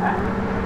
Thank you.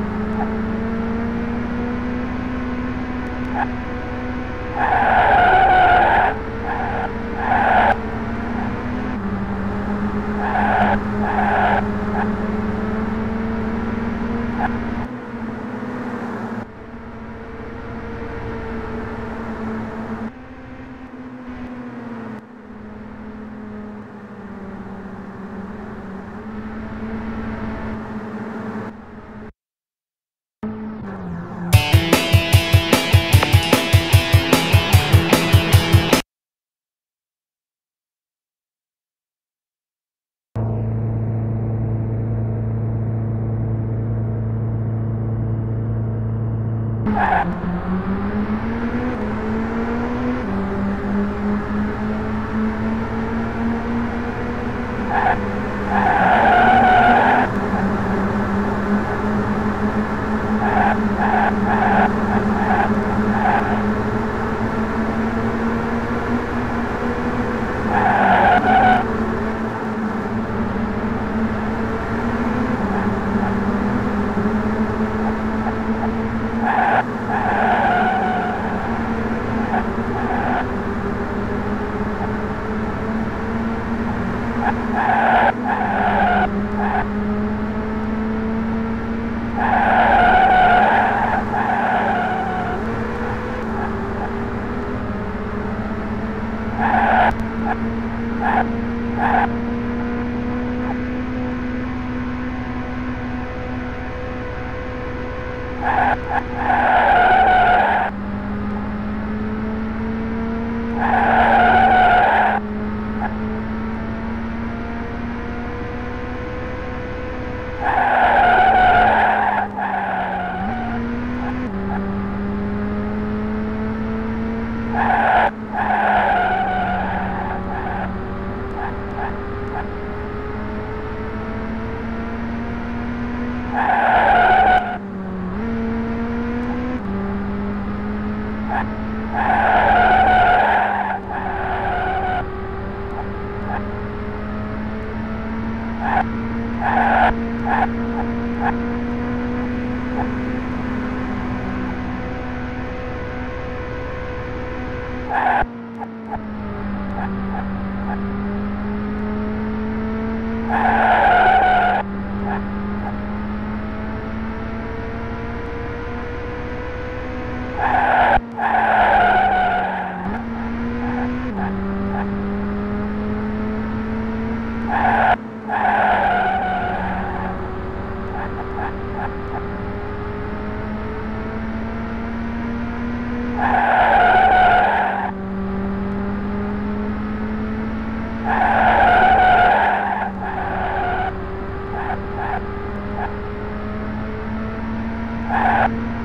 Ha ha ha!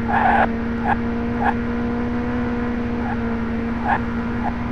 Thank you.